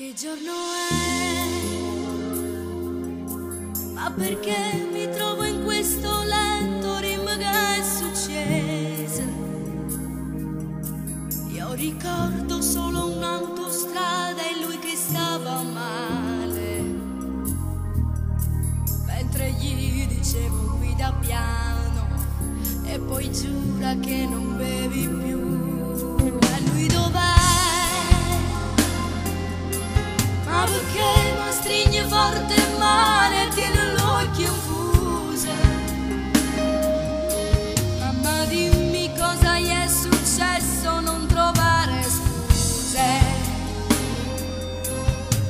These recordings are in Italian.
Che giorno è? Ma perché mi trovo in questo letto è successo? Io ricordo solo un'autostrada e lui che stava male. Mentre gli dicevo guida piano e poi giura che non bevi più. Forte male tiene l'occhio infuso mamma dimmi cosa gli è successo non trovare scuse.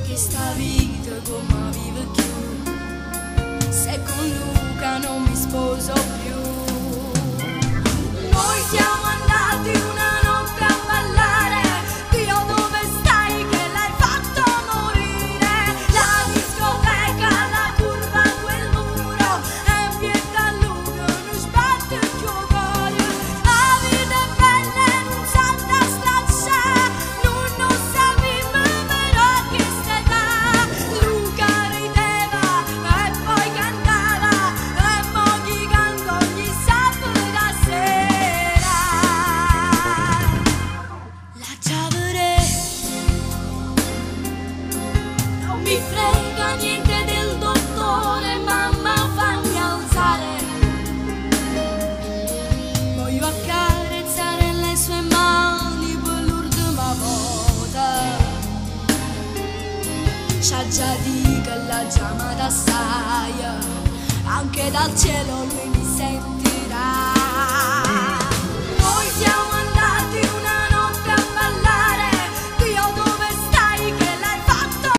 Che sta vita come vive più se con Luca non mi sposo più mi frega niente del dottore, mamma fammi alzare. Voglio accarezzare le sue mani per l'ultima volta. C'ha già di che la chiamata assai, anche dal cielo lui mi sente.